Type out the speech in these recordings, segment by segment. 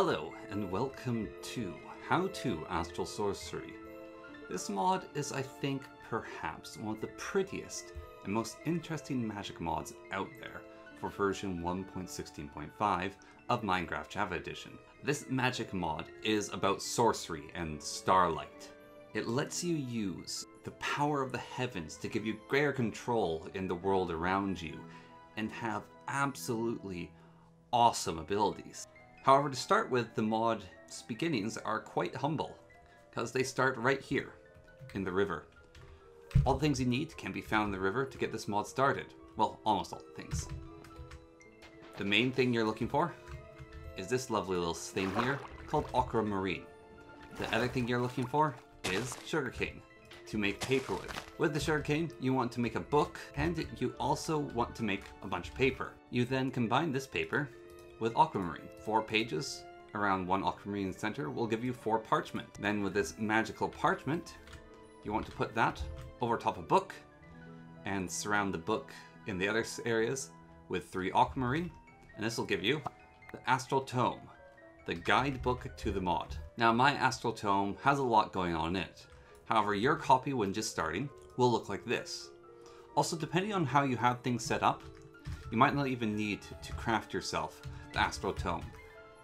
Hello, and welcome to How to Astral Sorcery. This mod is, I think, perhaps one of the prettiest and most interesting magic mods out there for version 1.16.5 of Minecraft Java Edition. This magic mod is about sorcery and starlight. It lets you use the power of the heavens to give you greater control in the world around you and have absolutely awesome abilities. However, to start with, the mod's beginnings are quite humble, because they start right here, in the river. All the things you need can be found in the river to get this mod started. Well, almost all the things. The main thing you're looking for is this lovely little thing here called aquamarine. The other thing you're looking for is sugarcane to make paper with. With the sugarcane, you want to make a book, and you also want to make a bunch of paper. You then combine this paper with aquamarine. Four pages around one aquamarine center will give you four parchment. Then with this magical parchment, you want to put that over top of a book and surround the book in the other areas with three aquamarine, and this will give you the Astral Tome, the guidebook to the mod. Now my Astral Tome has a lot going on in it. However, your copy when just starting will look like this. Also, depending on how you have things set up, you might not even need to craft yourself Astral Tome,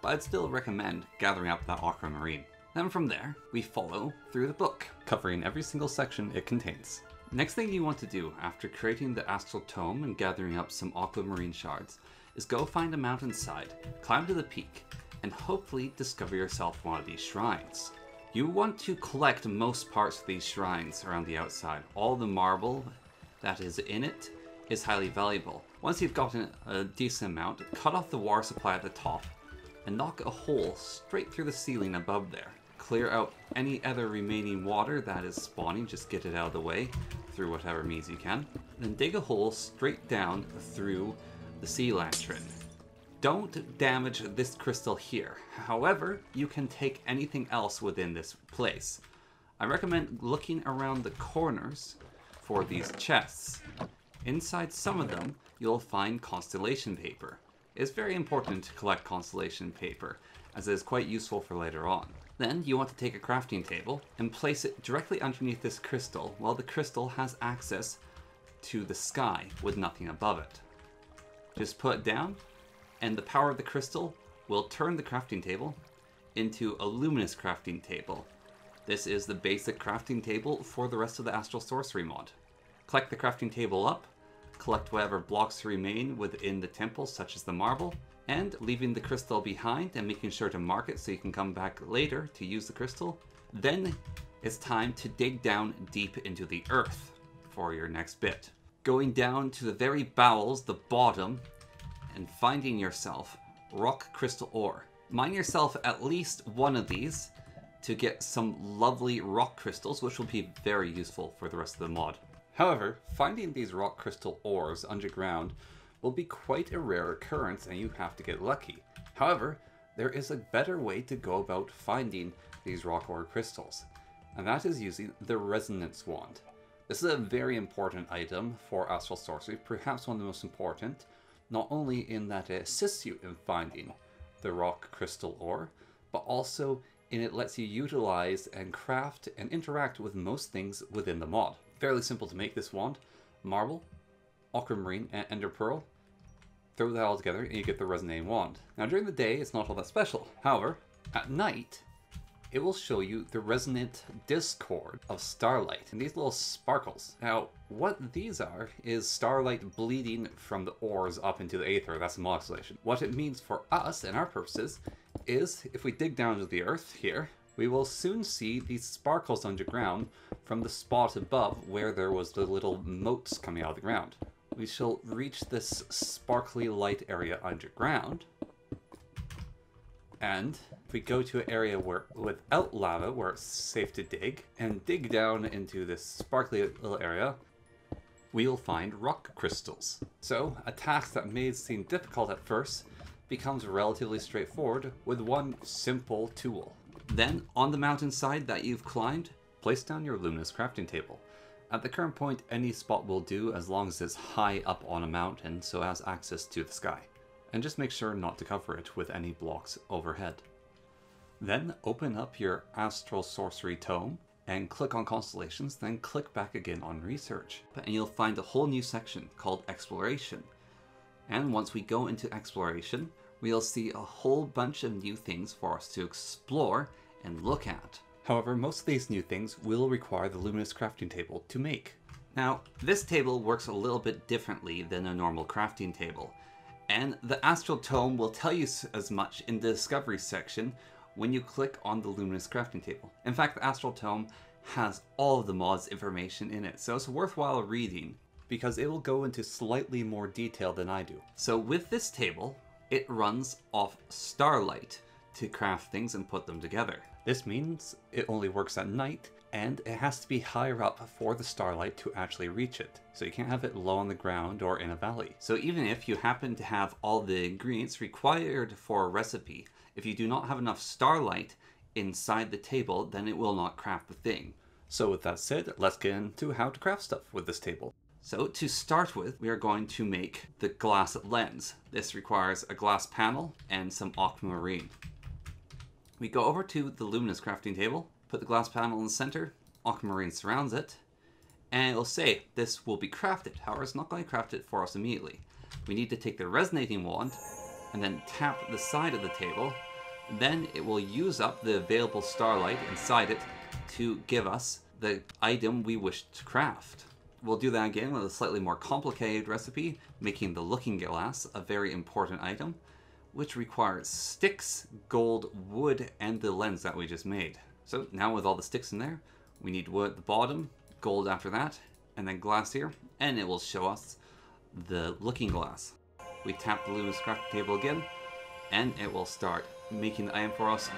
but I'd still recommend gathering up that aquamarine. Then from there, we follow through the book, covering every single section it contains. Next thing you want to do after creating the Astral Tome and gathering up some aquamarine shards is go find a mountainside, climb to the peak, and hopefully discover yourself one of these shrines. You want to collect most parts of these shrines around the outside. All the marble that is in it is highly valuable. Once you've gotten a decent amount, cut off the water supply at the top and knock a hole straight through the ceiling above there. Clear out any other remaining water that is spawning, just get it out of the way through whatever means you can. Then dig a hole straight down through the sea lantern. Don't damage this crystal here. However, you can take anything else within this place. I recommend looking around the corners for these chests. Inside some of them, you'll find constellation paper. It's very important to collect constellation paper, as it is quite useful for later on. Then you want to take a crafting table and place it directly underneath this crystal while the crystal has access to the sky with nothing above it. Just put it down and the power of the crystal will turn the crafting table into a luminous crafting table. This is the basic crafting table for the rest of the Astral Sorcery mod. Collect the crafting table up, collect whatever blocks remain within the temple, such as the marble, and leaving the crystal behind and making sure to mark it so you can come back later to use the crystal. Then it's time to dig down deep into the earth for your next bit. Going down to the very bowels, the bottom, and finding yourself rock crystal ore. Mine yourself at least one of these to get some lovely rock crystals, which will be very useful for the rest of the mod. However, finding these rock crystal ores underground will be quite a rare occurrence and you have to get lucky. However, there is a better way to go about finding these rock ore crystals, and that is using the Resonance Wand. This is a very important item for Astral Sorcery, perhaps one of the most important, not only in that it assists you in finding the rock crystal ore, but also in it lets you utilize and craft and interact with most things within the mod. Fairly simple to make this wand. Marble, aquamarine, and ender pearl. Throw that all together and you get the resonating wand. Now during the day it's not all that special. However, at night it will show you the resonant discord of starlight and these little sparkles. Now, what these are is starlight bleeding from the ores up into the aether, that's the modulation. What it means for us and our purposes is if we dig down to the earth here, we will soon see these sparkles underground from the spot above where there was the little motes coming out of the ground. We shall reach this sparkly light area underground, and if we go to an area where without lava, where it's safe to dig, and dig down into this sparkly little area, we'll find rock crystals. So, a task that may seem difficult at first becomes relatively straightforward with one simple tool. Then, on the mountainside that you've climbed, place down your luminous crafting table. At the current point, any spot will do as long as it's high up on a mountain so has access to the sky and just make sure not to cover it with any blocks overhead. Then open up your Astral Sorcery Tome and click on Constellations, then click back again on Research. And you'll find a whole new section called Exploration. And once we go into Exploration, we'll see a whole bunch of new things for us to explore and look at. However, most of these new things will require the Luminous crafting table to make. Now, this table works a little bit differently than a normal crafting table, and the Astral Tome will tell you as much in the Discovery section when you click on the Luminous crafting table. In fact, the Astral Tome has all of the mod's information in it, so it's worthwhile reading because it will go into slightly more detail than I do. So with this table, it runs off starlight to craft things and put them together. This means it only works at night and it has to be higher up for the starlight to actually reach it. So you can't have it low on the ground or in a valley. So even if you happen to have all the ingredients required for a recipe, if you do not have enough starlight inside the table, then it will not craft the thing. So with that said, let's get into how to craft stuff with this table. So to start with, we are going to make the glass lens. This requires a glass panel and some aquamarine. We go over to the luminous crafting table, put the glass panel in the center, aquamarine surrounds it, and it'll say this will be crafted. However, it's not going to craft it for us immediately. We need to take the resonating wand and then tap the side of the table. Then it will use up the available starlight inside it to give us the item we wish to craft. We'll do that again with a slightly more complicated recipe, making the looking glass a very important item which requires sticks, gold, wood, and the lens that we just made. So now with all the sticks in there, we need wood at the bottom, gold after that, and then glass here, and it will show us the looking glass. We tap the luminous craft table again, and it will start making the item for us.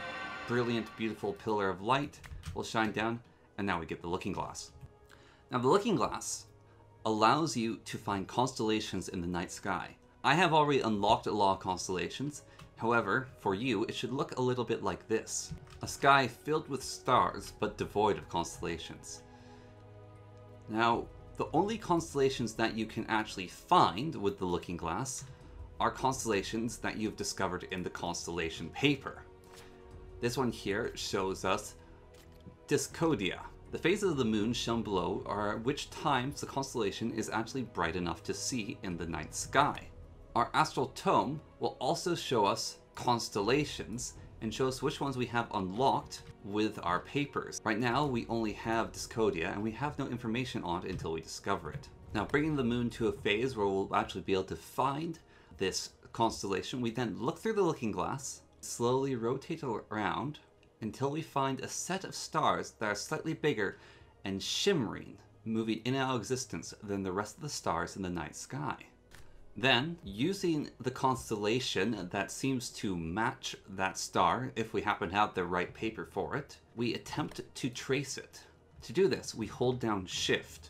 Brilliant, beautiful pillar of light will shine down, and now we get the looking glass. Now the looking glass allows you to find constellations in the night sky. I have already unlocked a lot of constellations, however, for you it should look a little bit like this. A sky filled with stars, but devoid of constellations. Now, the only constellations that you can actually find with the Looking Glass are constellations that you've discovered in the constellation paper. This one here shows us Discidia. The phases of the moon shown below are at which times the constellation is actually bright enough to see in the night sky. Our astral tome will also show us constellations and show us which ones we have unlocked with our papers. Right now we only have Discidia and we have no information on it until we discover it. Now bringing the moon to a phase where we'll actually be able to find this constellation, we then look through the looking glass, slowly rotate around until we find a set of stars that are slightly bigger and shimmering, moving in of existence than the rest of the stars in the night sky. Then, using the constellation that seems to match that star, if we happen to have the right paper for it, we attempt to trace it. To do this, we hold down Shift,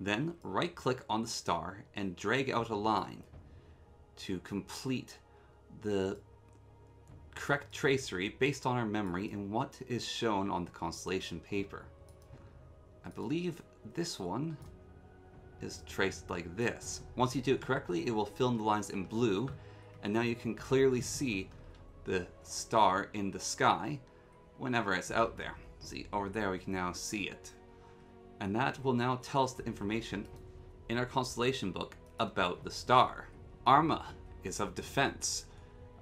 then right click on the star and drag out a line to complete the correct tracery based on our memory and what is shown on the constellation paper. I believe this one is traced like this. Once you do it correctly, it will fill in the lines in blue, and now you can clearly see the star in the sky whenever it's out there. See, over there we can now see it. And that will now tell us the information in our constellation book about the star. Arma is of defense.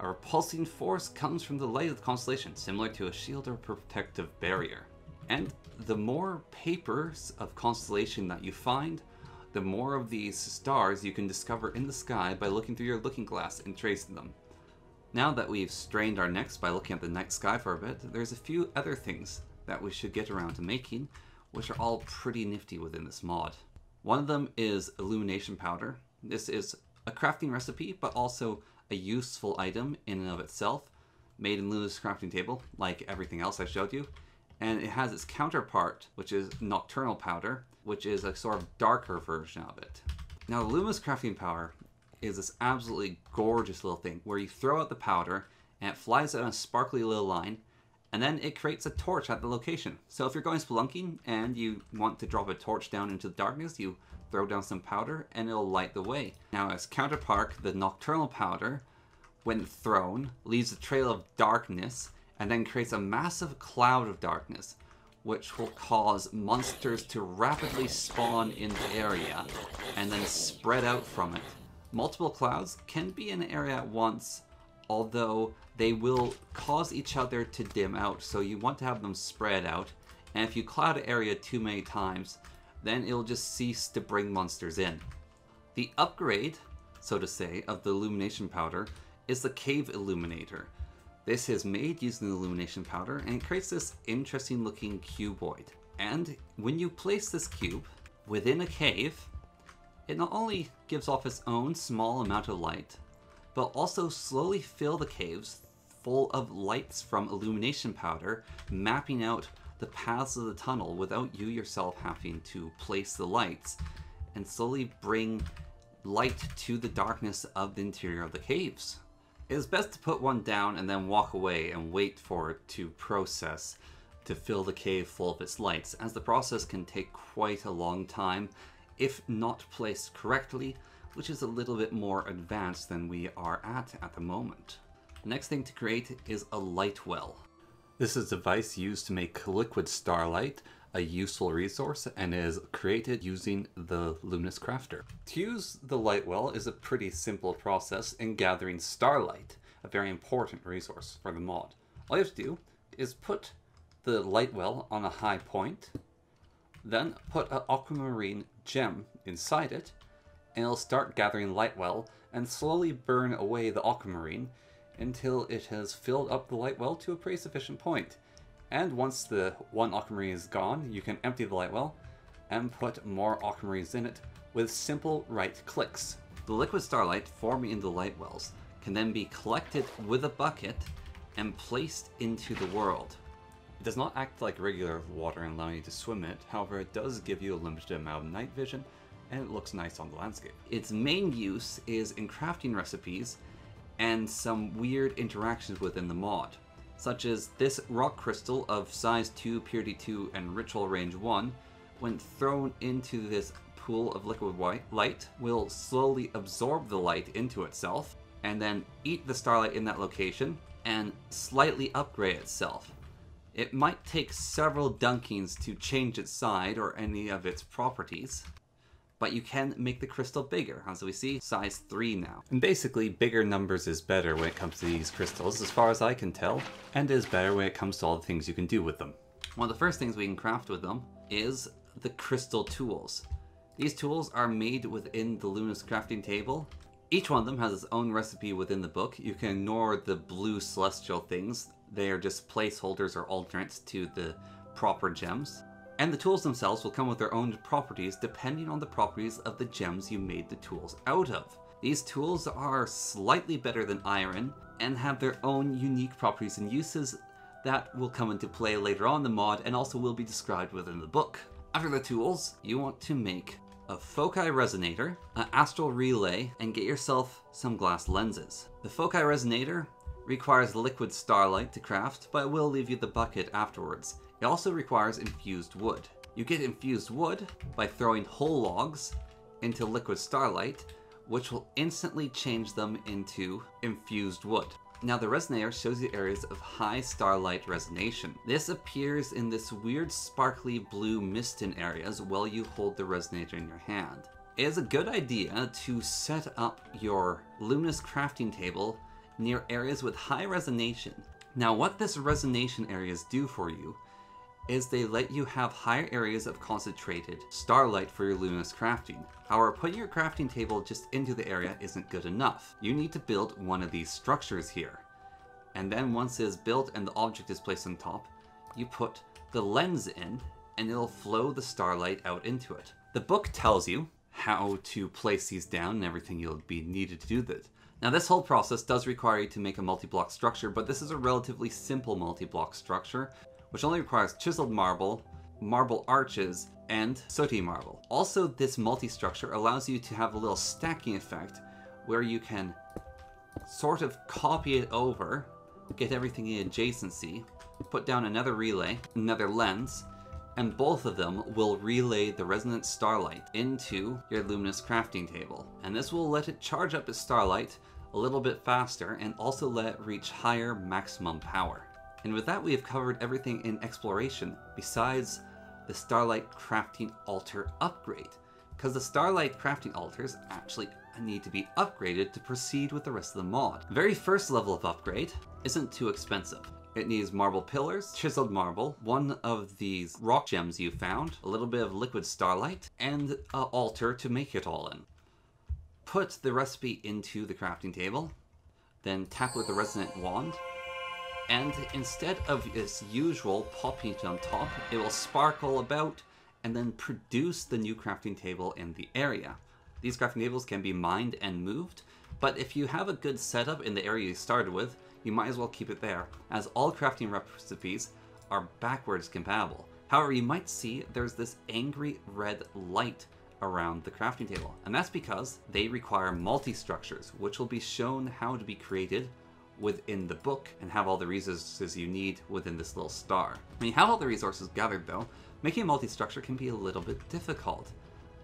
A repulsing force comes from the light of the constellation, similar to a shield or protective barrier. And the more papers of constellation that you find, the more of these stars you can discover in the sky by looking through your looking glass and tracing them. Now that we've strained our necks by looking at the night sky for a bit, there's a few other things that we should get around to making, which are all pretty nifty within this mod. One of them is illumination powder. This is a crafting recipe, but also a useful item in and of itself, made in Luna's crafting table, like everything else I showed you. And it has its counterpart, which is nocturnal powder, which is a sort of darker version of it. Now, the Luminous crafting powder is this absolutely gorgeous little thing where you throw out the powder and it flies out a sparkly little line and then it creates a torch at the location. So if you're going spelunking and you want to drop a torch down into the darkness, you throw down some powder and it'll light the way. Now as counterpart, the nocturnal powder, when thrown, leaves a trail of darkness and then creates a massive cloud of darkness, which will cause monsters to rapidly spawn in the area and then spread out from it. Multiple clouds can be in an area at once, although they will cause each other to dim out, so you want to have them spread out. And if you cloud an area too many times, then it'll just cease to bring monsters in. The upgrade, so to say, of the illumination powder is the cave illuminator. This is made using the illumination powder and it creates this interesting looking cuboid. And when you place this cube within a cave, it not only gives off its own small amount of light, but also slowly fill the caves full of lights from illumination powder, mapping out the paths of the tunnel without you yourself having to place the lights, and slowly bring light to the darkness of the interior of the caves. It is best to put one down and then walk away and wait for it to process to fill the cave full of its lights, as the process can take quite a long time if not placed correctly, which is a little bit more advanced than we are at at the moment. The next thing to create is a light well. This is a device used to make liquid starlight a useful resource and is created using the Luminous Crafter. To use the light well is a pretty simple process in gathering starlight, a very important resource for the mod. All you have to do is put the light well on a high point, then put an aquamarine gem inside it, and it'll start gathering light well and slowly burn away the aquamarine until it has filled up the light well to a pretty sufficient point. And once the one aquamarine is gone, you can empty the light well and put more aquamarines in it with simple right clicks. The liquid starlight forming in the light wells can then be collected with a bucket and placed into the world. It does not act like regular water and allow you to swim it, however it does give you a limited amount of night vision and it looks nice on the landscape. Its main use is in crafting recipes and some weird interactions within the mod such as this rock crystal of size 2, purity 2, and ritual range 1, when thrown into this pool of liquid white light, will slowly absorb the light into itself, and then eat the starlight in that location, and slightly upgrade itself. It might take several dunkings to change its side or any of its properties, but you can make the crystal bigger. As we see, size 3 now. And basically, bigger numbers is better when it comes to these crystals, as far as I can tell, and is better when it comes to all the things you can do with them. One of the first things we can craft with them is the crystal tools. These tools are made within the Luminous crafting table. Each one of them has its own recipe within the book. You can ignore the blue celestial things. They are just placeholders or alternates to the proper gems. And the tools themselves will come with their own properties depending on the properties of the gems you made the tools out of. These tools are slightly better than iron and have their own unique properties and uses that will come into play later on in the mod and also will be described within the book. After the tools, you want to make a foci resonator, an astral relay, and get yourself some glass lenses. The foci resonator requires liquid starlight to craft, but it will leave you the bucket afterwards. It also requires infused wood. You get infused wood by throwing whole logs into liquid starlight, which will instantly change them into infused wood. Now the resonator shows you areas of high starlight resonation. This appears in this weird sparkly blue mist in areas while you hold the resonator in your hand. It is a good idea to set up your luminous crafting table near areas with high resonation. Now what this resonation areas do for you is they let you have higher areas of concentrated starlight for your luminous crafting. However, putting your crafting table just into the area isn't good enough. You need to build one of these structures here. And then once it is built and the object is placed on top, you put the lens in and it'll flow the starlight out into it. The book tells you how to place these down and everything you'll be needed to do that. Now this whole process does require you to make a multi-block structure, but this is a relatively simple multi-block structure which only requires chiseled marble, marble arches, and sooty marble. Also, this multi-structure allows you to have a little stacking effect where you can sort of copy it over, get everything in adjacency, put down another relay, another lens, and both of them will relay the resonant starlight into your luminous crafting table. And this will let it charge up its starlight a little bit faster and also let it reach higher maximum power. And with that, we have covered everything in exploration besides the Starlight Crafting Altar upgrade. Because the Starlight Crafting Altars actually need to be upgraded to proceed with the rest of the mod. Very first level of upgrade isn't too expensive. It needs marble pillars, chiseled marble, one of these rock gems you found, a little bit of liquid starlight, and an altar to make it all in. Put the recipe into the crafting table, then tap with the resonant wand, and instead of its usual popping on top, it will sparkle about and then produce the new crafting table in the area. These crafting tables can be mined and moved, but if you have a good setup in the area you started with, you might as well keep it there, as all crafting recipes are backwards compatible. However, you might see there's this angry red light around the crafting table, and that's because they require multi-structures, which will be shown how to be created within the book and have all the resources you need within this little star. When you have all the resources gathered though, making a multi-structure can be a little bit difficult,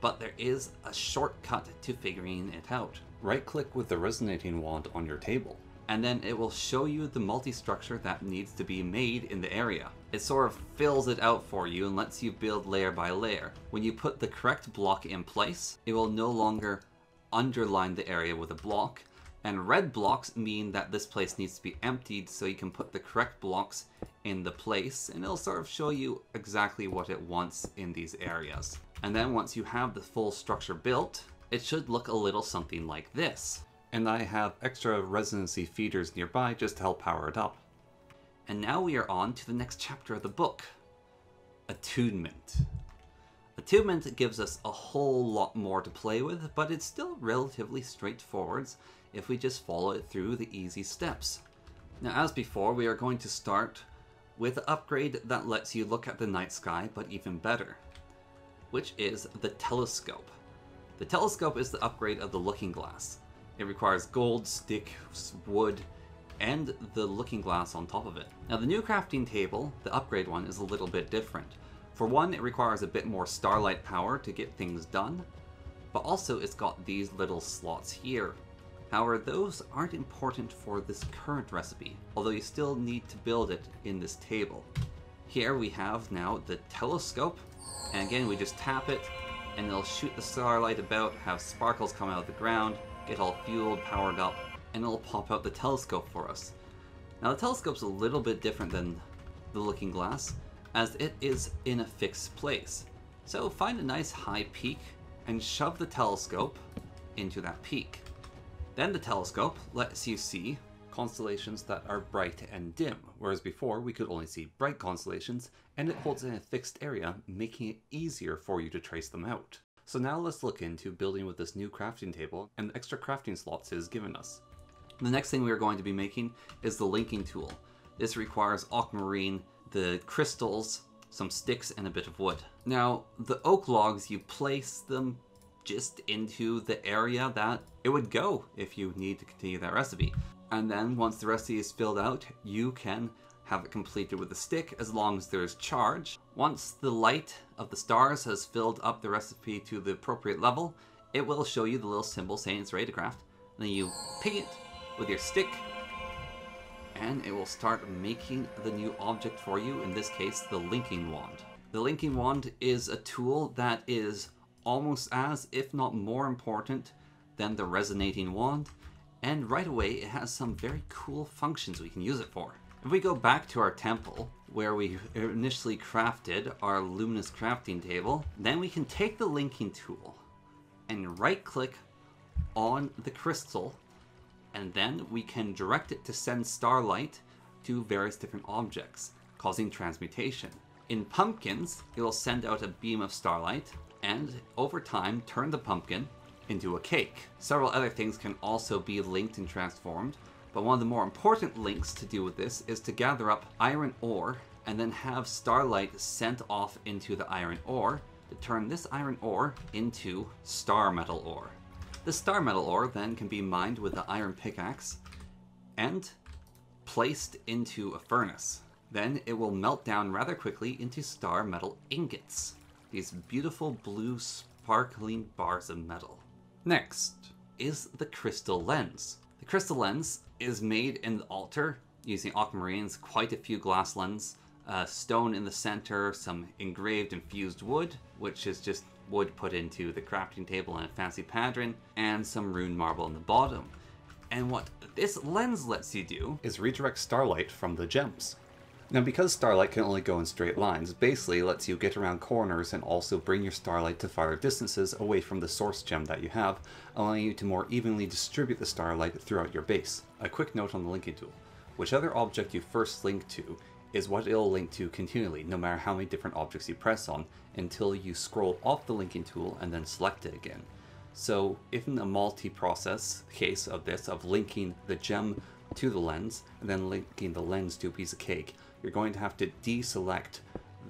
but there is a shortcut to figuring it out. Right click with the resonating wand on your table, and then it will show you the multi-structure that needs to be made in the area. It sort of fills it out for you and lets you build layer by layer. When you put the correct block in place, it will no longer underline the area with a block, and red blocks mean that this place needs to be emptied so you can put the correct blocks in the place and it'll sort of show you exactly what it wants in these areas. And then once you have the full structure built, it should look a little something like this and I have extra resonancy feeders nearby just to help power it up. And now we are on to the next chapter of the book, Attunement. Attunement gives us a whole lot more to play with, but it's still relatively straightforward if we just follow it through the easy steps. Now as before, we are going to start with an upgrade that lets you look at the night sky, but even better, which is the telescope. The telescope is the upgrade of the looking glass. It requires gold, sticks, wood, and the looking glass on top of it. Now the new crafting table, the upgrade one, is a little bit different. For one, it requires a bit more starlight power to get things done, but also it's got these little slots here. However, those aren't important for this current recipe, although you still need to build it in this table. Here we have now the telescope, and again we just tap it, and it'll shoot the starlight about, have sparkles come out of the ground, get all fueled, powered up, and it'll pop out the telescope for us. Now the telescope's a little bit different than the looking glass, as it is in a fixed place. So find a nice high peak and shove the telescope into that peak. Then the telescope lets you see constellations that are bright and dim, whereas before we could only see bright constellations, and it holds in a fixed area, making it easier for you to trace them out. So now let's look into building with this new crafting table and the extra crafting slots it has given us. The next thing we are going to be making is the linking tool. This requires aquamarine, the crystals, some sticks, and a bit of wood. Now, the oak logs, you place them just into the area that it would go if you need to continue that recipe. And then once the recipe is filled out, you can have it completed with a stick as long as there's charge. Once the light of the stars has filled up the recipe to the appropriate level, it will show you the little symbol saying it's ready to craft. And then you pick it with your stick, and it will start making the new object for you, in this case, the linking wand. The linking wand is a tool that is almost as, if not more important, than the resonating wand, and right away it has some very cool functions we can use it for. If we go back to our temple, where we initially crafted our luminous crafting table, then we can take the linking tool and right click on the crystal and then we can direct it to send starlight to various different objects, causing transmutation. In pumpkins, it will send out a beam of starlight and over time turn the pumpkin into a cake. Several other things can also be linked and transformed, but one of the more important links to do with this is to gather up iron ore and then have starlight sent off into the iron ore to turn this iron ore into star metal ore. The star metal ore then can be mined with the iron pickaxe and placed into a furnace. Then it will melt down rather quickly into star metal ingots, these beautiful blue sparkling bars of metal. Next is the crystal lens. The crystal lens is made in the altar using aquamarines, quite a few glass lens, uh, stone in the center, some engraved infused wood, which is just wood put into the crafting table in a fancy pattern, and some rune marble in the bottom. And what this lens lets you do is redirect starlight from the gems. Now because starlight can only go in straight lines, basically lets you get around corners and also bring your starlight to farther distances away from the source gem that you have, allowing you to more evenly distribute the starlight throughout your base. A quick note on the linking tool. Whichever object you first link to is what it'll link to continually, no matter how many different objects you press on, until you scroll off the linking tool and then select it again. So if in a multi-process case of this, of linking the gem to the lens, and then linking the lens to a piece of cake, you're going to have to deselect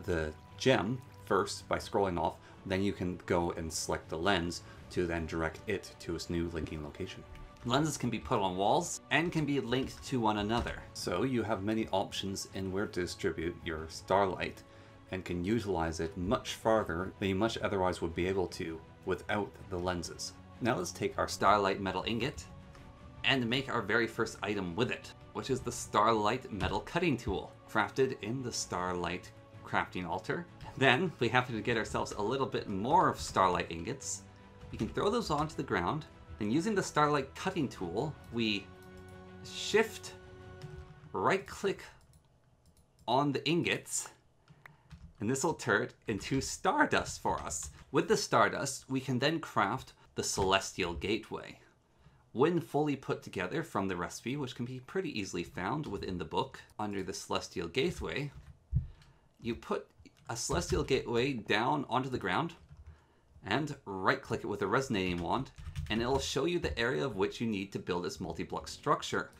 the gem first by scrolling off, then you can go and select the lens to then direct it to its new linking location. Lenses can be put on walls and can be linked to one another. So you have many options in where to distribute your starlight and can utilize it much farther than you much otherwise would be able to without the lenses. Now let's take our starlight metal ingot and make our very first item with it, which is the starlight metal cutting tool crafted in the Starlight crafting altar. Then we have to get ourselves a little bit more of Starlight ingots. We can throw those onto the ground, and using the Starlight cutting tool, we shift right click on the ingots, and this will turn it into stardust for us. With the stardust, we can then craft the Celestial Gateway. When fully put together from the recipe, which can be pretty easily found within the book under the Celestial Gateway, you put a Celestial Gateway down onto the ground and right click it with a resonating wand and it'll show you the area of which you need to build this multi-block structure.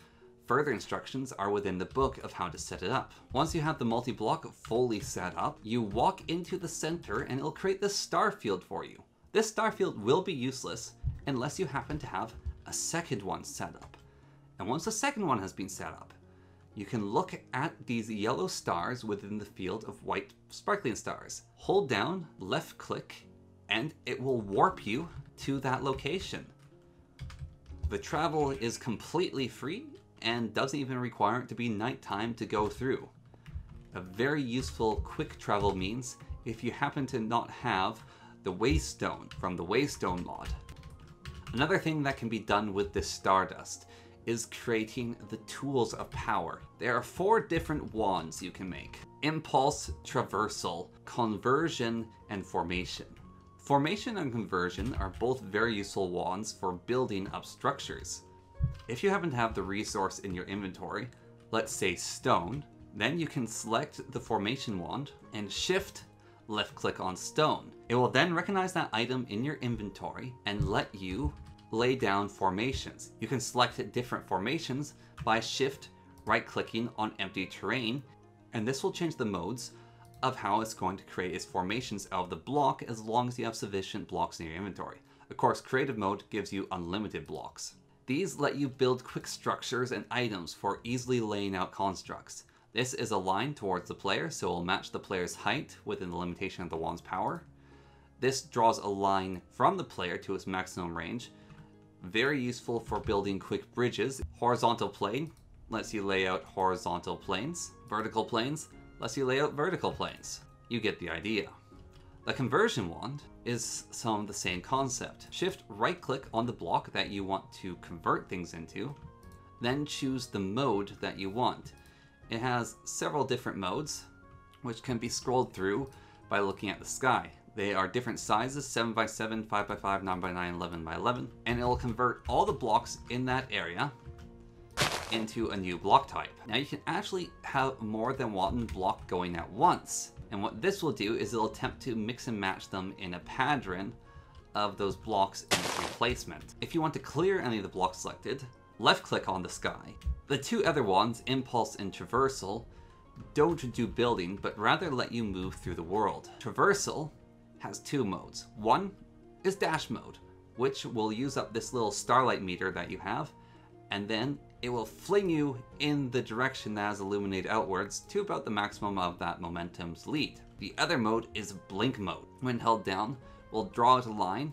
Further instructions are within the book of how to set it up. Once you have the multi-block fully set up, you walk into the center and it'll create this star field for you. This star field will be useless unless you happen to have a second one set up. And once the second one has been set up, you can look at these yellow stars within the field of white sparkling stars. Hold down, left click, and it will warp you to that location. The travel is completely free and doesn't even require it to be nighttime to go through. A very useful quick travel means if you happen to not have the Waystone from the Waystone mod. Another thing that can be done with this Stardust is creating the tools of power. There are four different wands you can make. Impulse, Traversal, Conversion, and Formation. Formation and Conversion are both very useful wands for building up structures. If you happen to have the resource in your inventory, let's say stone, then you can select the Formation wand and shift left click on stone. It will then recognize that item in your inventory and let you lay down formations. You can select different formations by shift right clicking on empty terrain and this will change the modes of how it's going to create its formations out of the block as long as you have sufficient blocks in your inventory. Of course, creative mode gives you unlimited blocks. These let you build quick structures and items for easily laying out constructs. This is aligned towards the player, so it will match the player's height within the limitation of the wand's power. This draws a line from the player to its maximum range. Very useful for building quick bridges. Horizontal plane lets you lay out horizontal planes. Vertical planes lets you lay out vertical planes. You get the idea. The conversion wand is some of the same concept. Shift right click on the block that you want to convert things into, then choose the mode that you want. It has several different modes, which can be scrolled through by looking at the sky. They are different sizes, 7x7, 5x5, 9x9, 11x11, and it will convert all the blocks in that area into a new block type. Now you can actually have more than one block going at once. And what this will do is it'll attempt to mix and match them in a pattern of those blocks in replacement. If you want to clear any of the blocks selected, left click on the sky. The two other ones, Impulse and Traversal, don't do building, but rather let you move through the world. Traversal has two modes. One is dash mode, which will use up this little starlight meter that you have, and then it will fling you in the direction that is illuminated outwards to about the maximum of that momentum's lead. The other mode is blink mode. When held down, will draw out a line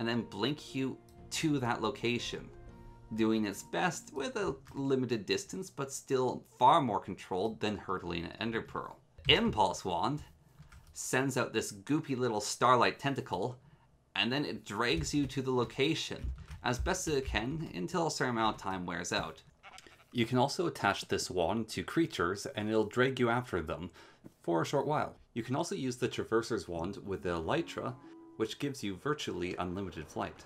and then blink you to that location. doing its best with a limited distance, but still far more controlled than hurtling an ender pearl. Impulse Wand sends out this goopy little starlight tentacle, and then it drags you to the location as best as it can until a certain amount of time wears out. You can also attach this wand to creatures and it'll drag you after them for a short while. You can also use the Traverser's wand with the Elytra, which gives you virtually unlimited flight.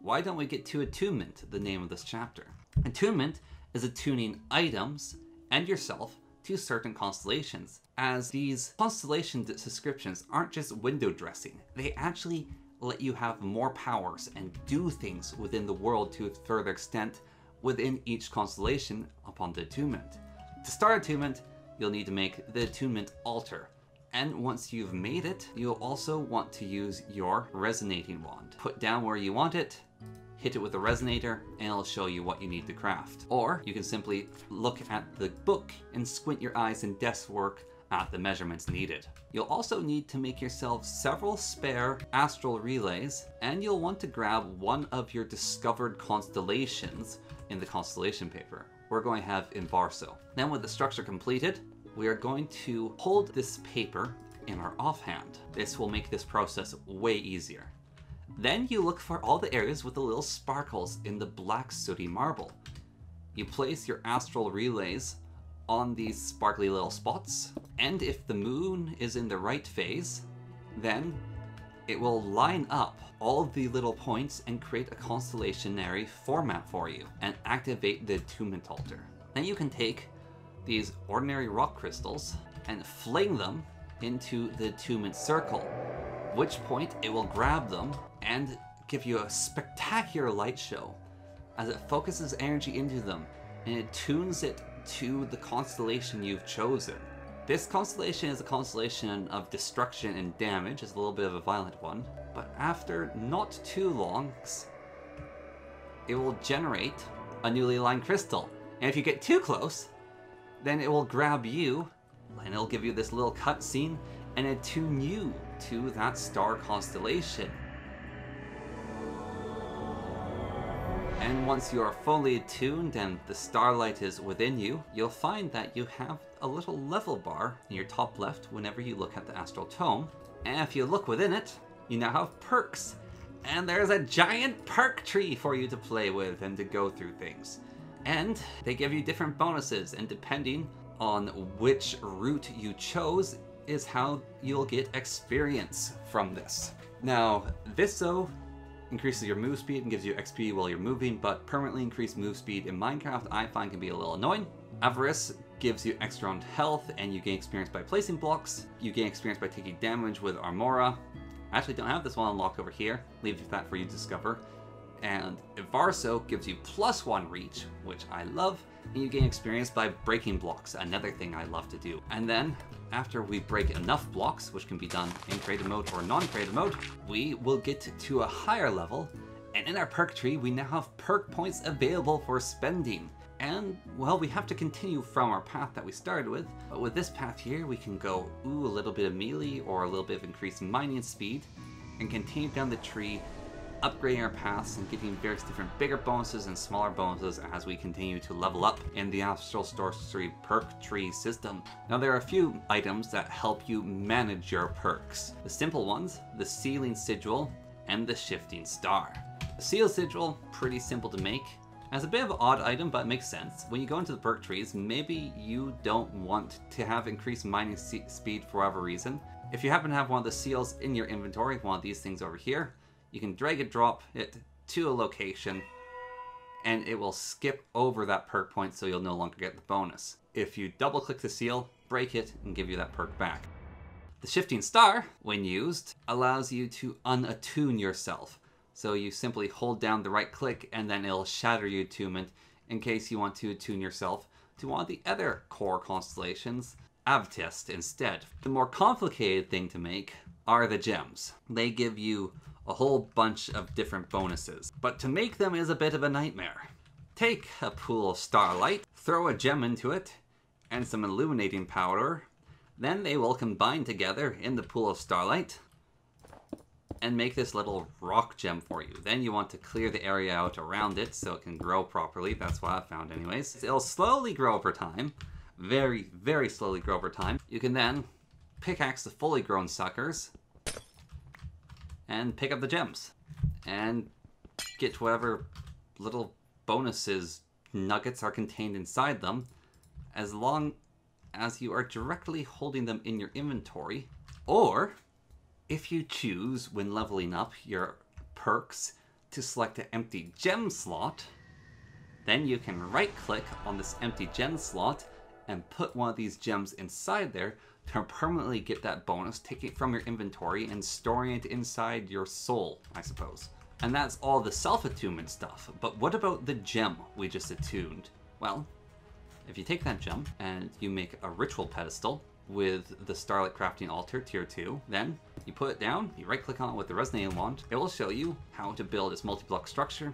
Why don't we get to Attunement, the name of this chapter? Attunement is attuning items and yourself to certain constellations, as these constellation descriptions aren't just window dressing, they actually let you have more powers and do things within the world to a further extent within each constellation upon the attunement. To start attunement, you'll need to make the attunement altar. And once you've made it, you'll also want to use your resonating wand. Put down where you want it, hit it with a resonator, and it'll show you what you need to craft. Or you can simply look at the book and squint your eyes in desk work at the measurements needed. You'll also need to make yourself several spare astral relays, and you'll want to grab one of your discovered constellations in the constellation paper. We're going to have Evorsio. Then with the structure completed, we are going to hold this paper in our offhand. This will make this process way easier. Then you look for all the areas with the little sparkles in the black sooty marble. You place your astral relays on these sparkly little spots, and if the moon is in the right phase, then it will line up all the little points and create a constellationary format for you and activate the attunement altar. Then you can take these ordinary rock crystals and fling them into the attunement circle, which point it will grab them and give you a spectacular light show as it focuses energy into them and it tunes it to the constellation you've chosen. This constellation is a constellation of destruction and damage, it's a little bit of a violent one, but after not too long, it will generate a newly aligned crystal. And if you get too close, then it will grab you, and it'll give you this little cutscene, and attune you to that star constellation. And once you are fully attuned and the starlight is within you, you'll find that you have a little level bar in your top left whenever you look at the astral tome. And if you look within it, you now have perks. And there's a giant perk tree for you to play with and to go through things. And they give you different bonuses, and depending on which route you chose, is how you'll get experience from this. Now, this though increases your move speed and gives you XP while you're moving, but permanently increased move speed in Minecraft I find can be a little annoying. Aevitas gives you extra on health and you gain experience by placing blocks. You gain experience by taking damage with Armara. I actually don't have this one unlocked over here. Leave that for you to discover. And Evorsio gives you plus one reach, which I love, and you gain experience by breaking blocks, another thing I love to do. And then, after we break enough blocks, which can be done in creative mode or non-creative mode, we will get to a higher level, and in our perk tree, we now have perk points available for spending. And, well, we have to continue from our path that we started with, but with this path here, we can go, ooh, a little bit of melee or a little bit of increased mining speed, and continue down the tree upgrading our paths and getting various different bigger bonuses and smaller bonuses as we continue to level up in the Astral Sorcery perk tree system. Now there are a few items that help you manage your perks. The simple ones, the Sealing Sigil and the Shifting Star. The Seal Sigil, pretty simple to make. As a bit of an odd item, but it makes sense. When you go into the perk trees, maybe you don't want to have increased mining speed for whatever reason. If you happen to have one of the seals in your inventory, one of these things over here, you can drag and drop it to a location and it will skip over that perk point so you'll no longer get the bonus. If you double click the seal, break it, and give you that perk back. The shifting star, when used, allows you to unattune yourself. So you simply hold down the right click and then it'll shatter your attunement in case you want to attune yourself to one of the other core constellations, Aevitas instead. The more complicated thing to make are the gems. They give you a whole bunch of different bonuses. But to make them is a bit of a nightmare. Take a pool of starlight, throw a gem into it, and some illuminating powder. Then they will combine together in the pool of starlight. and make this little rock gem for you. Then you want to clear the area out around it so it can grow properly. That's what I found anyways. It'll slowly grow over time. Very, very slowly grow over time. You can then pickaxe the fully grown suckers and pick up the gems. And get whatever little bonuses nuggets are contained inside them. As long as you are directly holding them in your inventory or if you choose when leveling up your perks to select an empty gem slot then you can right click on this empty gem slot and put one of these gems inside there to permanently get that bonus, taking it from your inventory and storing it inside your soul, I suppose. And that's all the self-attunement stuff. But what about the gem we just attuned? Well, if you take that gem and you make a ritual pedestal with the Starlight Crafting Altar Tier 2, then you put it down, you right click on it with the Resonating Wand, it will show you how to build its multi-block structure.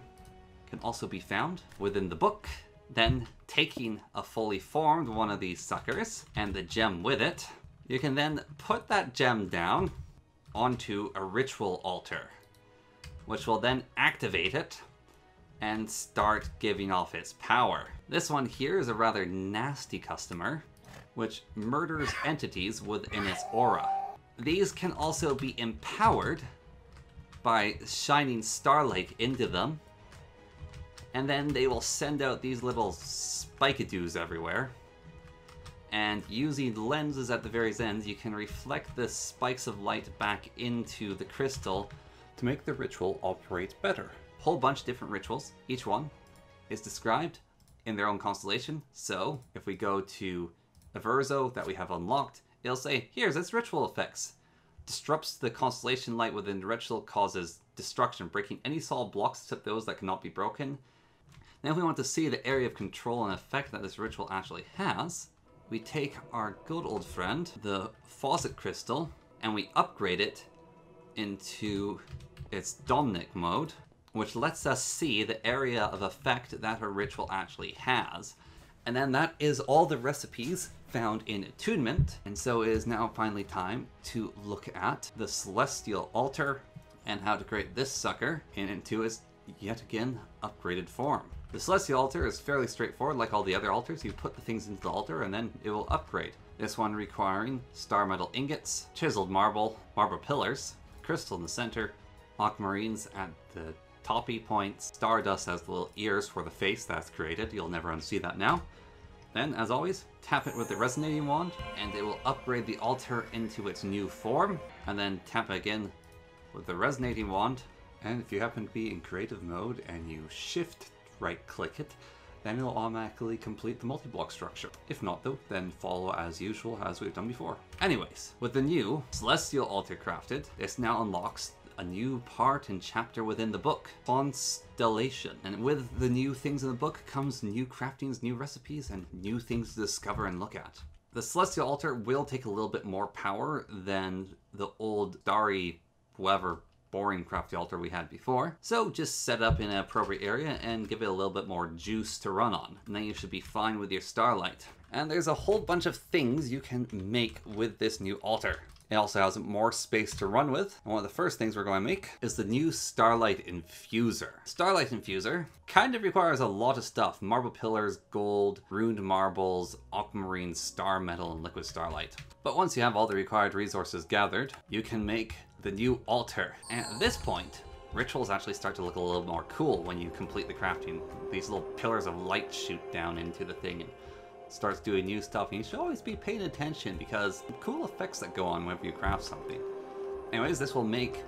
It can also be found within the book. Then taking a fully formed one of these suckers and the gem with it, you can then put that gem down onto a ritual altar, which will then activate it and start giving off its power. This one here is a rather nasty customer, which murders entities within its aura. These can also be empowered by shining starlight into them, and then they will send out these little spikadoos everywhere and using lenses at the various ends, you can reflect the spikes of light back into the crystal to make the ritual operate better. Whole bunch of different rituals. Each one is described in their own constellation. So if we go to Evorsio that we have unlocked, it'll say, here's its ritual effects. Disrupts the constellation light within the ritual, causes destruction, breaking any solid blocks except those that cannot be broken. Now if we want to see the area of control and effect that this ritual actually has, we take our good old friend, the faucet crystal, and we upgrade it into its Dominic mode, which lets us see the area of effect that her ritual actually has. And then that is all the recipes found in Attunement, and so it is now finally time to look at the Celestial Altar and how to create this sucker into its yet again upgraded form. The Celestial Altar is fairly straightforward, like all the other altars. You put the things into the altar and then it will upgrade. This one requiring star metal ingots, chiseled marble, marble pillars, crystal in the center, aquamarines at the toppy points, stardust as the little ears for the face that's created. You'll never unsee that now. Then, as always, tap it with the resonating wand, and it will upgrade the altar into its new form. And then tap again with the resonating wand. And if you happen to be in creative mode and you shift right click it, then it'll automatically complete the multi-block structure. If not though, then follow as usual as we've done before. Anyways, with the new Celestial Altar crafted, this now unlocks a new part and chapter within the book, Constellation. And with the new things in the book comes new craftings, new recipes, and new things to discover and look at. The Celestial Altar will take a little bit more power than the old Starry whoever boring crafty altar we had before. So just set up in an appropriate area and give it a little bit more juice to run on. And then you should be fine with your starlight. And there's a whole bunch of things you can make with this new altar. It also has more space to run with. And one of the first things we're going to make is the new Starlight Infuser. Starlight Infuser kind of requires a lot of stuff. Marble pillars, gold, runed marbles, aquamarine, star metal, and liquid starlight. But once you have all the required resources gathered, you can make the new altar. And at this point, rituals actually start to look a little more cool when you complete the crafting. These little pillars of light shoot down into the thing and starts doing new stuff. And you should always be paying attention because cool effects that go on whenever you craft something. Anyways, this will make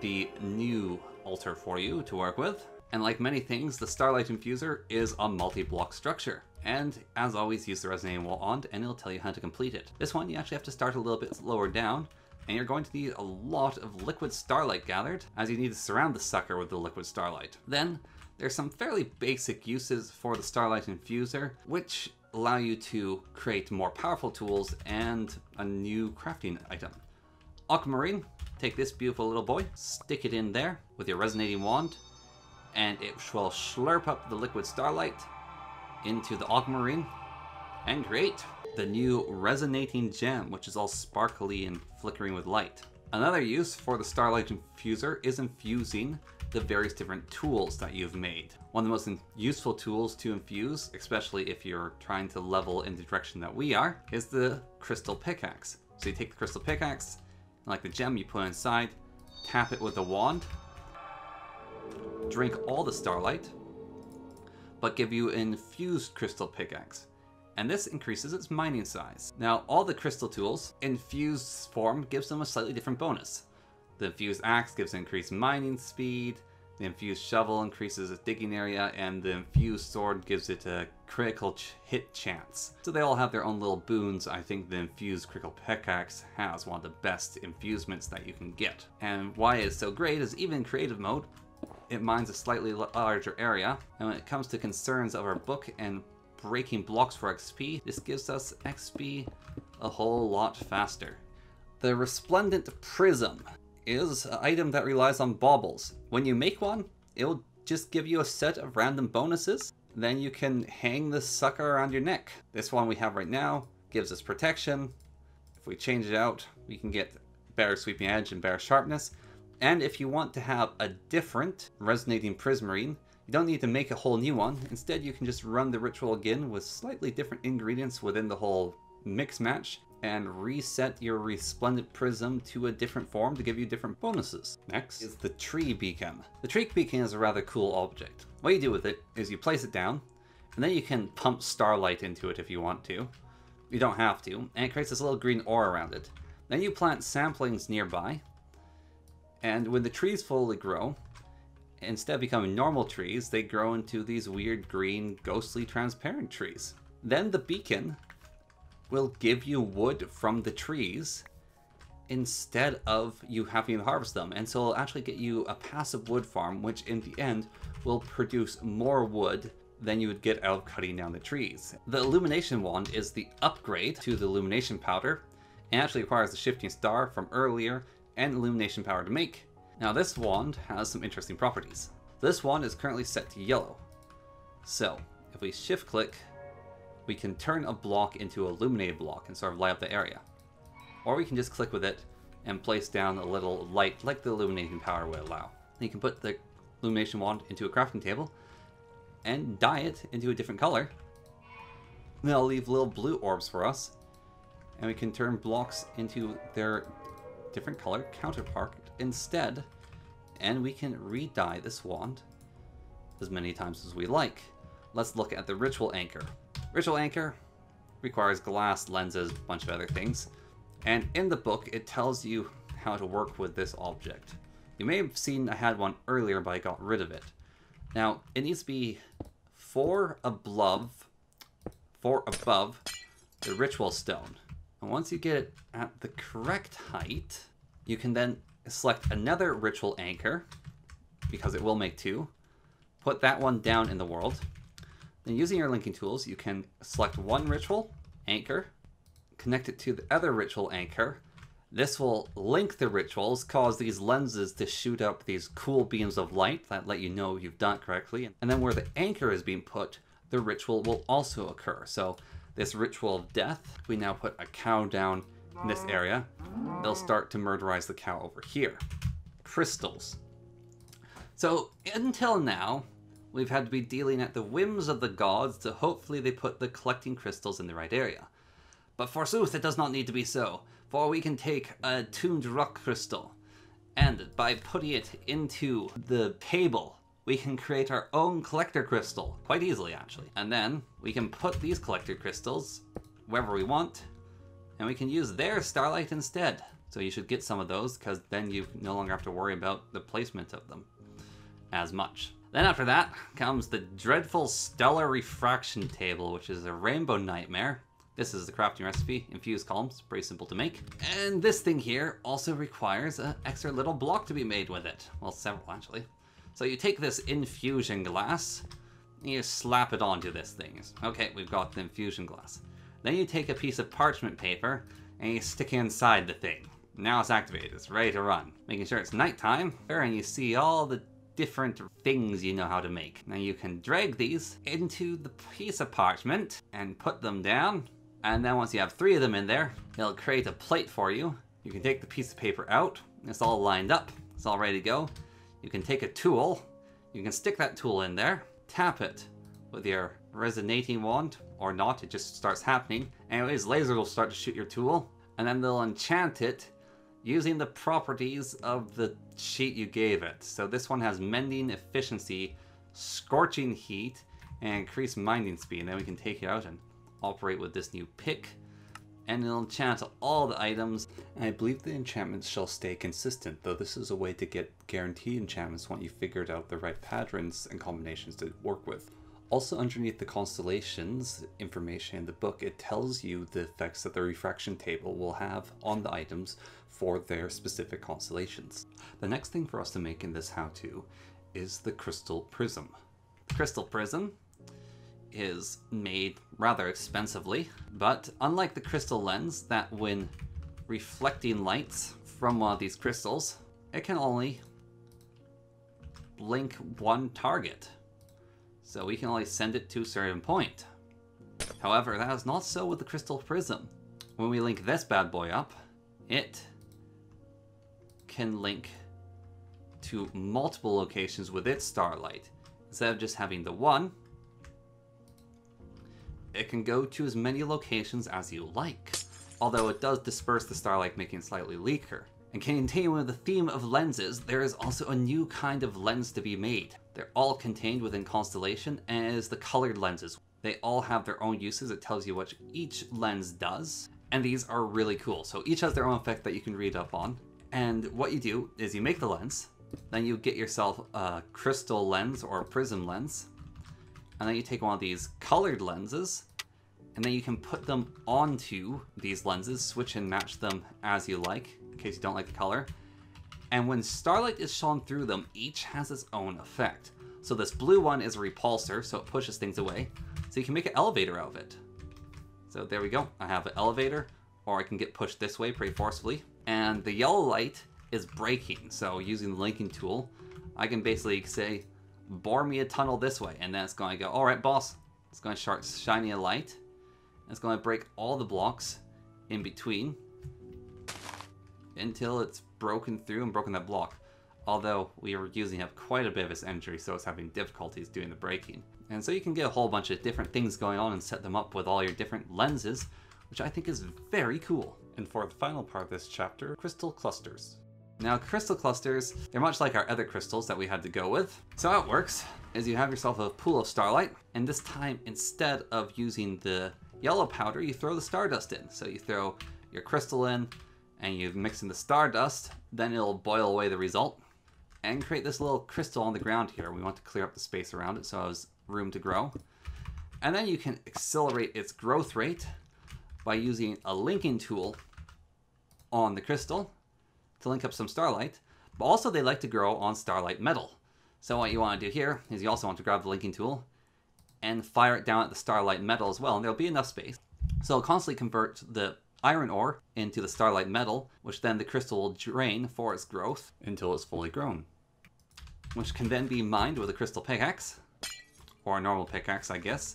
the new altar for you to work with. And like many things, the Starlight Infuser is a multi-block structure. And as always, use the Resonating Wand and it'll tell you how to complete it. This one, you actually have to start a little bit lower down and you're going to need a lot of liquid starlight gathered, as you need to surround the sucker with the liquid starlight. Then, there's some fairly basic uses for the Starlight Infuser, which allow you to create more powerful tools and a new crafting item. Aquamarine, take this beautiful little boy, stick it in there with your resonating wand, and it will slurp up the liquid starlight into the aquamarine and create the new resonating gem, which is all sparkly and flickering with light. Another use for the Starlight Infuser is infusing the various different tools that you've made. One of the most useful tools to infuse, especially if you're trying to level in the direction that we are, is the Crystal Pickaxe. So you take the Crystal Pickaxe, like the gem you put inside, tap it with the wand, drink all the Starlight, but give you an infused Crystal Pickaxe and this increases its mining size. Now, all the crystal tools, infused form gives them a slightly different bonus. The infused axe gives increased mining speed, the infused shovel increases its digging area, and the infused sword gives it a critical ch hit chance. So they all have their own little boons. I think the infused critical pickaxe has one of the best infusements that you can get. And why it's so great is even in creative mode, it mines a slightly larger area. And when it comes to concerns of our book and breaking blocks for XP, this gives us XP a whole lot faster. The Resplendent Prism is an item that relies on baubles. When you make one, it'll just give you a set of random bonuses. Then you can hang this sucker around your neck. This one we have right now gives us protection. If we change it out, we can get better sweeping edge and better sharpness. And if you want to have a different resonating prismarine, you don't need to make a whole new one. Instead, you can just run the ritual again with slightly different ingredients within the whole mix match and reset your resplendent prism to a different form to give you different bonuses. Next is the tree beacon. The tree beacon is a rather cool object. What you do with it is you place it down, and then you can pump starlight into it if you want to. You don't have to, and it creates this little green aura around it. Then you plant saplings nearby, and when the trees fully grow, instead of becoming normal trees, they grow into these weird green, ghostly, transparent trees. Then the beacon will give you wood from the trees instead of you having to harvest them. And so it'll actually get you a passive wood farm, which in the end will produce more wood than you would get out of cutting down the trees. The illumination wand is the upgrade to the illumination powder and actually requires the shifting star from earlier and illumination power to make. Now this wand has some interesting properties. This wand is currently set to yellow. So, if we shift click, we can turn a block into a illuminated block and sort of light up the area. Or we can just click with it and place down a little light like the illuminating power would allow. Then you can put the illumination wand into a crafting table and dye it into a different color. Then I'll leave little blue orbs for us. And we can turn blocks into their different color counterpart instead, and we can re-dye this wand as many times as we like. Let's look at the Ritual Anchor. Ritual Anchor requires glass, lenses, a bunch of other things, and in the book it tells you how to work with this object. You may have seen I had one earlier, but I got rid of it. Now, it needs to be four above, four above the Ritual Stone. And once you get it at the correct height, you can then select another ritual anchor, because it will make two. Put that one down in the world. Then using your linking tools, you can select one ritual anchor, connect it to the other ritual anchor. This will link the rituals, cause these lenses to shoot up these cool beams of light that let you know you've done it correctly. And then where the anchor is being put, the ritual will also occur. So this ritual of death, we now put a cow down in this area, they'll start to murderize the cow over here. Crystals. So until now, we've had to be dealing at the whims of the gods to hopefully they put the collecting crystals in the right area. But forsooth, it does not need to be so, for we can take a tuned rock crystal, and by putting it into the table, we can create our own collector crystal, quite easily actually. And then we can put these collector crystals wherever we want, and we can use their starlight instead. So you should get some of those because then you no longer have to worry about the placement of them as much. Then after that comes the dreadful stellar refraction table, which is a rainbow nightmare. This is the crafting recipe, infused columns, pretty simple to make. And this thing here also requires an extra little block to be made with it. Well, several actually. So you take this infusion glass, and you slap it onto this thing. Okay, we've got the infusion glass. Then you take a piece of parchment paper and you stick it inside the thing. Now it's activated, it's ready to run. Making sure it's nighttime, and you see all the different things you know how to make. Now you can drag these into the piece of parchment and put them down. And then once you have three of them in there, it'll create a plate for you. You can take the piece of paper out, it's all lined up, it's all ready to go. You can take a tool, you can stick that tool in there, tap it with your resonating wand, or not, it just starts happening. Anyways, laser will start to shoot your tool, and then they'll enchant it using the properties of the sheet you gave it. So this one has mending efficiency, scorching heat, and increased mining speed. And then we can take it out and operate with this new pick and it'll enchant all the items. And I believe the enchantments shall stay consistent, though this is a way to get guaranteed enchantments once you figured out the right patterns and combinations to work with. Also underneath the constellations information in the book, it tells you the effects that the refraction table will have on the items for their specific constellations. The next thing for us to make in this how-to is the crystal prism. The crystal prism is made rather expensively, but unlike the crystal lens that when reflecting lights from one of these crystals, it can only blink one target. So we can only send it to a certain point. However, that is not so with the crystal prism. When we link this bad boy up, it can link to multiple locations with its starlight. Instead of just having the one, it can go to as many locations as you like, although it does disperse the starlight making it slightly weaker. And continuing with the theme of lenses, there is also a new kind of lens to be made. They're all contained within Constellation as the colored lenses. They all have their own uses, it tells you what each lens does, and these are really cool. So each has their own effect that you can read up on. And what you do is you make the lens, then you get yourself a crystal lens or a prism lens, and then you take one of these colored lenses, and then you can put them onto these lenses, switch and match them as you like, in case you don't like the color. And when starlight is shone through them, each has its own effect. So this blue one is a repulsor, so it pushes things away. So you can make an elevator out of it. So there we go. I have an elevator, or I can get pushed this way pretty forcefully. And the yellow light is braking, so using the linking tool, I can basically say, bore me a tunnel this way, and then it's going to go, all right, boss, it's going to start shining a light. It's going to break all the blocks in between until it's broken through and broken that block. Although we are using up quite a bit of its energy, so it's having difficulties doing the breaking. And so you can get a whole bunch of different things going on and set them up with all your different lenses, which I think is very cool. And for the final part of this chapter, crystal clusters. Now, crystal clusters, they're much like our other crystals that we had to go with. So how it works is you have yourself a pool of starlight, and this time, instead of using the yellow powder, you throw the stardust in. So you throw your crystal in, and you mix in the stardust, then it'll boil away the result, and create this little crystal on the ground here. We want to clear up the space around it so it has room to grow. And then you can accelerate its growth rate by using a linking tool on the crystal to link up some starlight, but also they like to grow on starlight metal. So what you want to do here is you also want to grab the linking tool and fire it down at the starlight metal as well, and there'll be enough space. So it'll constantly convert the iron ore into the starlight metal, which then the crystal will drain for its growth until it's fully grown. Which can then be mined with a crystal pickaxe, or a normal pickaxe, I guess,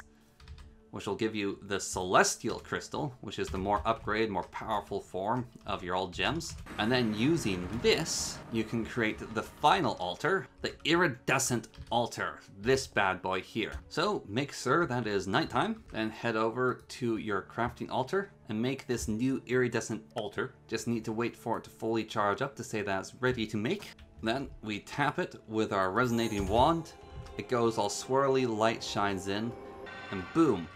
which will give you the Celestial Crystal, which is the more upgrade, more powerful form of your old gems. And then using this, you can create the final altar, the Iridescent Altar, this bad boy here. So make sure that it is nighttime, then head over to your crafting altar and make this new iridescent altar. Just need to wait for it to fully charge up to say that it's ready to make. Then we tap it with our resonating wand. It goes all swirly, light shines in, and boom,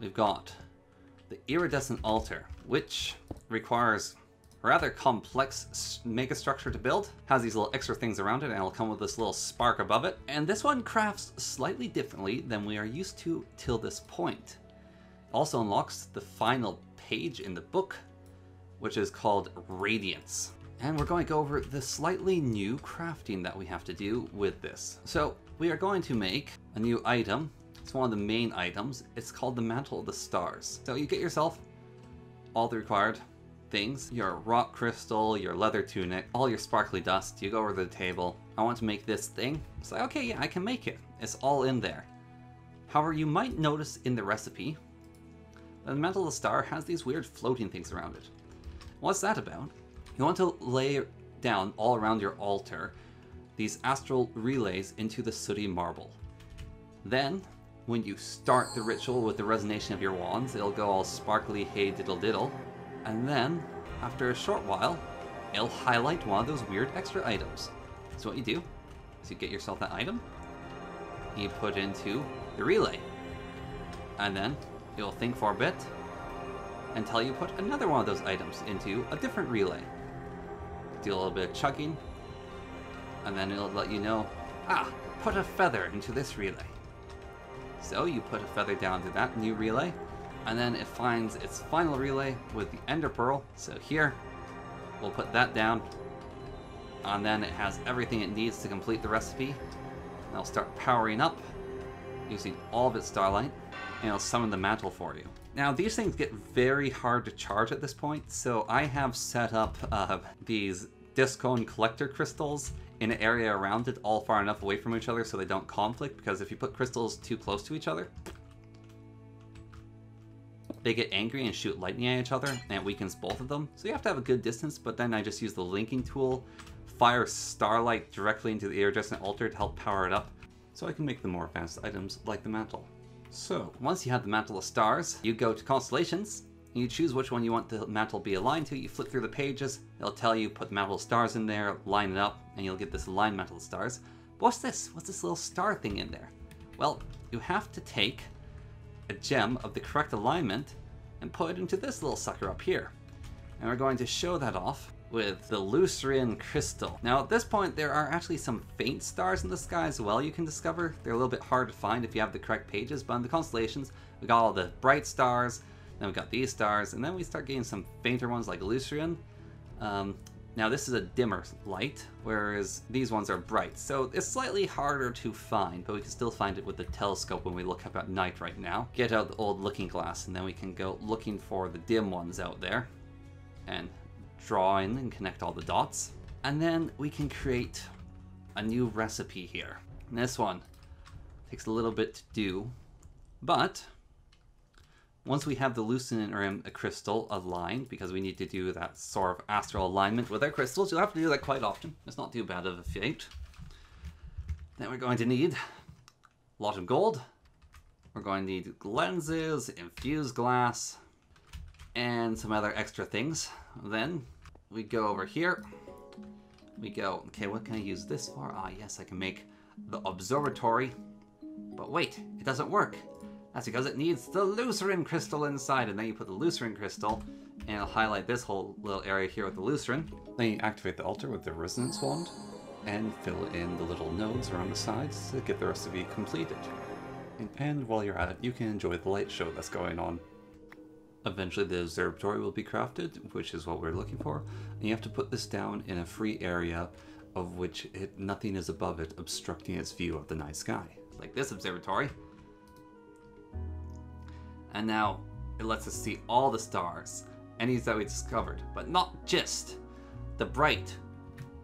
we've got the iridescent altar, which requires rather complex mega structure to build. Has these little extra things around it, and it'll come with this little spark above it. And this one crafts slightly differently than we are used to till this point. Also unlocks the final page in the book, which is called Radiance. And we're going to go over the slightly new crafting that we have to do with this. So we are going to make a new item it's one of the main items. It's called the Mantle of the Stars. So you get yourself all the required things, your rock crystal, your leather tunic, all your sparkly dust. You go over to the table. I want to make this thing. It's like, okay, yeah, I can make it. It's all in there. However, you might notice in the recipe that the Mantle of the Star has these weird floating things around it. What's that about? You want to lay down all around your altar these astral relays into the sooty marble. Then, when you start the ritual with the resonation of your wands, it'll go all sparkly hey diddle diddle, and then, after a short while, it'll highlight one of those weird extra items. So what you do is you get yourself that item, you put into the relay, and then you'll think for a bit until you put another one of those items into a different relay. Do a little bit of chugging, and then it'll let you know, ah, put a feather into this relay. So you put a feather down to that new relay, and then it finds its final relay with the ender pearl. So here, we'll put that down, and then it has everything it needs to complete the recipe. And it'll start powering up using all of its starlight, and it'll summon the mantle for you. Now, these things get very hard to charge at this point, so I have set up uh, these Discone collector crystals in an area around it, all far enough away from each other so they don't conflict, because if you put crystals too close to each other, they get angry and shoot lightning at each other, and it weakens both of them. So you have to have a good distance, but then I just use the linking tool, fire starlight directly into the iridescent altar to help power it up, so I can make the more advanced items like the mantle. So, once you have the Mantle of Stars, you go to Constellations, and you choose which one you want the mantle be aligned to. You flip through the pages, it'll tell you put Mantle Stars in there, line it up, and you'll get this aligned Mantle Stars. But what's this? What's this little star thing in there? Well, you have to take a gem of the correct alignment and put it into this little sucker up here. And we're going to show that off with the Lucerian Crystal. Now at this point there are actually some faint stars in the sky as well you can discover. They're a little bit hard to find if you have the correct pages, but in the constellations we got all the bright stars, then we got these stars, and then we start getting some fainter ones like Lucerian. Um, now this is a dimmer light, whereas these ones are bright, so it's slightly harder to find, but we can still find it with the telescope when we look up at night right now. Get out the old looking glass, and then we can go looking for the dim ones out there, and draw in and connect all the dots. And then we can create a new recipe here. And this one takes a little bit to do, but once we have the Lucerian crystal aligned, because we need to do that sort of astral alignment with our crystals, you'll have to do that quite often. It's not too bad of a feat. Then we're going to need a lot of gold. We're going to need lenses, infused glass, and some other extra things. Then we go over here. We go, okay, what can I use this for? Ah, yes, I can make the observatory. But wait, it doesn't work. That's because it needs the Lucerin crystal inside, and then you put the Lucerin crystal, and it'll highlight this whole little area here with the Lucerin. Then you activate the altar with the resonance wand, and fill in the little nodes around the sides to get the recipe completed. And, while you're at it, you can enjoy the light show that's going on. Eventually the observatory will be crafted, which is what we're looking for. And you have to put this down in a free area of which it, nothing is above it, obstructing its view of the night sky. Like this observatory. And now it lets us see all the stars, any that we discovered, but not just the bright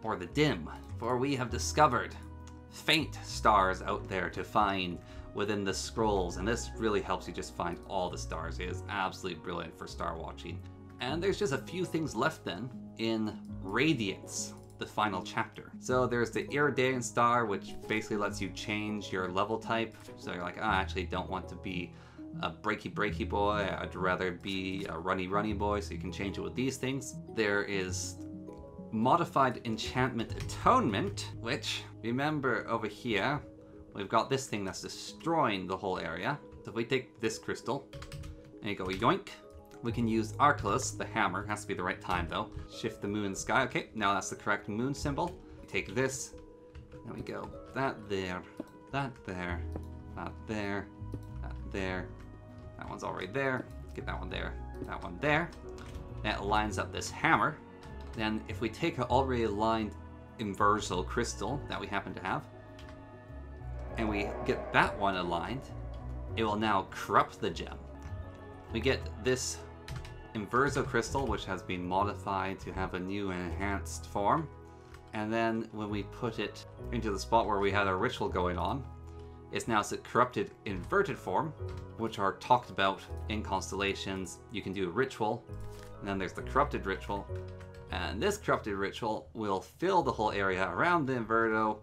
or the dim, for we have discovered faint stars out there to find within the scrolls, and this really helps you just find all the stars. It is absolutely brilliant for star watching. And there's just a few things left then in Radiance, the final chapter. So there's the Iridescent Star, which basically lets you change your level type. So you're like, oh, I actually don't want to be a breaky breaky boy, I'd rather be a runny runny boy, so you can change it with these things. There is modified enchantment atonement, which remember over here, we've got this thing that's destroying the whole area. So if we take this crystal and you go yoink, we can use Arcturus, the hammer, has to be the right time though. Shift the moon in the sky, okay, now that's the correct moon symbol. Take this, and we go. That there, that there, that there, that there, that one's already there, get that one there, that one there. That lines up this hammer. Then if we take an already aligned inversal crystal that we happen to have, and we get that one aligned, it will now corrupt the gem. We get this Inverso crystal, which has been modified to have a new enhanced form. And then when we put it into the spot where we had our ritual going on, it's now a corrupted inverted form, which are talked about in constellations. You can do a ritual, and then there's the corrupted ritual, And this corrupted ritual will fill the whole area around the Inverto,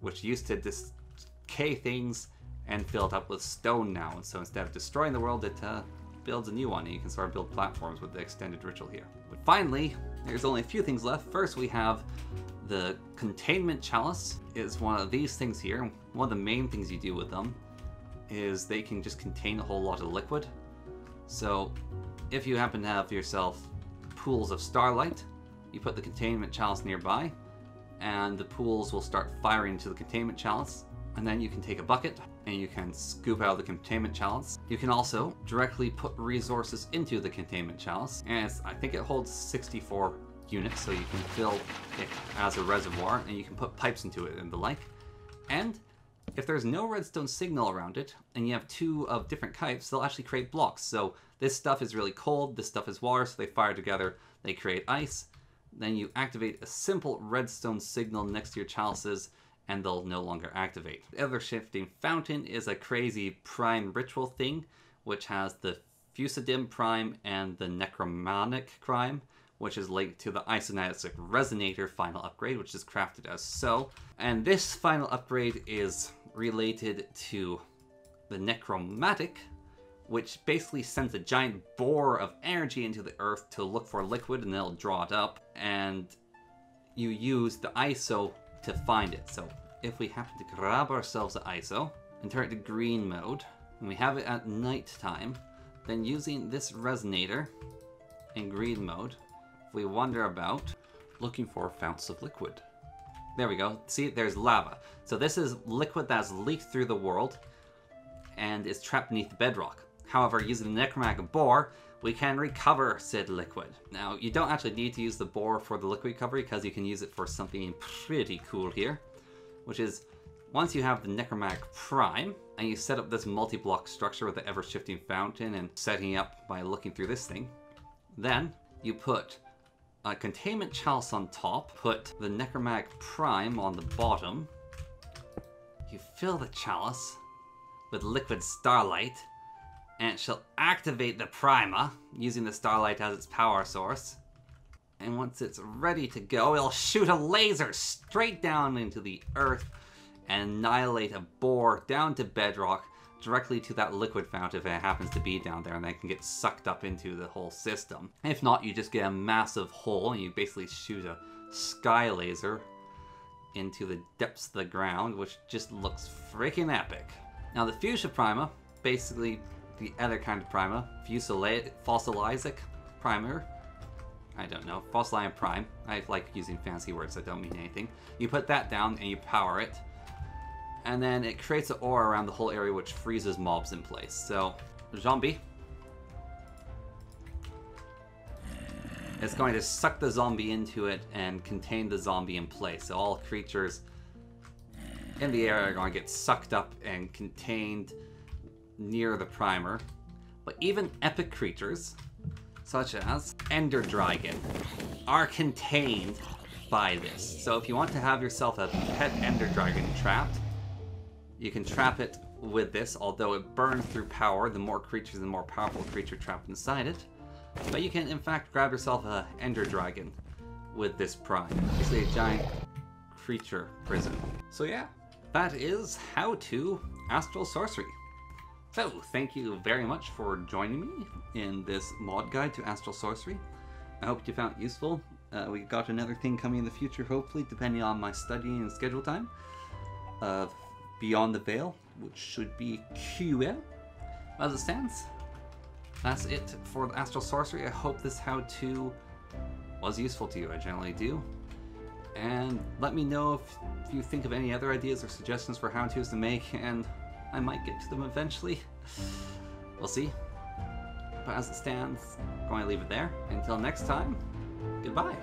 which used to decay things, and fill it up with stone now. And so instead of destroying the world, it uh, builds a new one, and you can start build platforms with the extended ritual here. But finally, there's only a few things left. First, we have the containment chalice is one of these things here. One of the main things you do with them is they can just contain a whole lot of liquid. So if you happen to have yourself pools of starlight, you put the containment chalice nearby, and the pools will start firing to the containment chalice. And then you can take a bucket and you can scoop out the containment chalice. You can also directly put resources into the containment chalice, and I think it holds 64 units, so you can fill it as a reservoir, and you can put pipes into it and the like. And if there's no redstone signal around it, and you have two of different types, they'll actually create blocks. So this stuff is really cold, this stuff is water, so they fire together, they create ice. Then you activate a simple redstone signal next to your chalices, and they'll no longer activate. The other shifting fountain is a crazy prime ritual thing, which has the Fusidim prime and the Necromantic prime, which is linked to the Isonasic Resonator final upgrade, which is crafted as so. And this final upgrade is related to the Necromantic, which basically sends a giant bore of energy into the earth to look for liquid and it'll draw it up. And you use the ISO to find it. So if we happen to grab ourselves the ISO and turn it to green mode, and we have it at night time, then using this resonator in green mode, we wander about looking for founts of liquid. There we go. See, there's lava. So this is liquid that's leaked through the world and is trapped beneath the bedrock. However, using the necromantic bore, we can recover said liquid. Now, you don't actually need to use the bore for the liquid recovery because you can use it for something pretty cool here, which is once you have the necromantic prime and you set up this multi-block structure with the ever-shifting fountain and setting up by looking through this thing, then you put a containment chalice on top, put the necromantic prime on the bottom, you fill the chalice with liquid starlight, and it shall activate the primer using the starlight as its power source. And once it's ready to go, it'll shoot a laser straight down into the earth and annihilate a bore down to bedrock directly to that liquid fountain if it happens to be down there and then can get sucked up into the whole system. If not, you just get a massive hole and you basically shoot a sky laser into the depths of the ground, which just looks freaking epic. Now the fuchsia primer, basically the other kind of primer, fossilizic primer, I don't know, fossilizing prime. I like using fancy words that don't mean anything. You put that down and you power it, and then it creates an aura around the whole area which freezes mobs in place. So, zombie. It's going to suck the zombie into it and contain the zombie in place. So all creatures in the area are going to get sucked up and contained near the primer. But even epic creatures, such as Ender Dragon, are contained by this. So if you want to have yourself a pet Ender Dragon trapped, you can trap it with this, although it burns through power. The more creatures, the more powerful creature trapped inside it. But you can, in fact, grab yourself a Ender Dragon with this prime. Basically a giant creature prison. So yeah, that is how to Astral Sorcery. So, thank you very much for joining me in this mod guide to Astral Sorcery. I hope you found it useful. Uh, we got another thing coming in the future, hopefully, depending on my studying and schedule time, of Beyond the Veil, which should be QL. As it stands, that's it for the Astral Sorcery. I hope this how-to was useful to you. I generally do. And let me know if, you think of any other ideas or suggestions for how-tos to make, and I might get to them eventually. We'll see. But as it stands, I'm going to leave it there. Until next time, goodbye.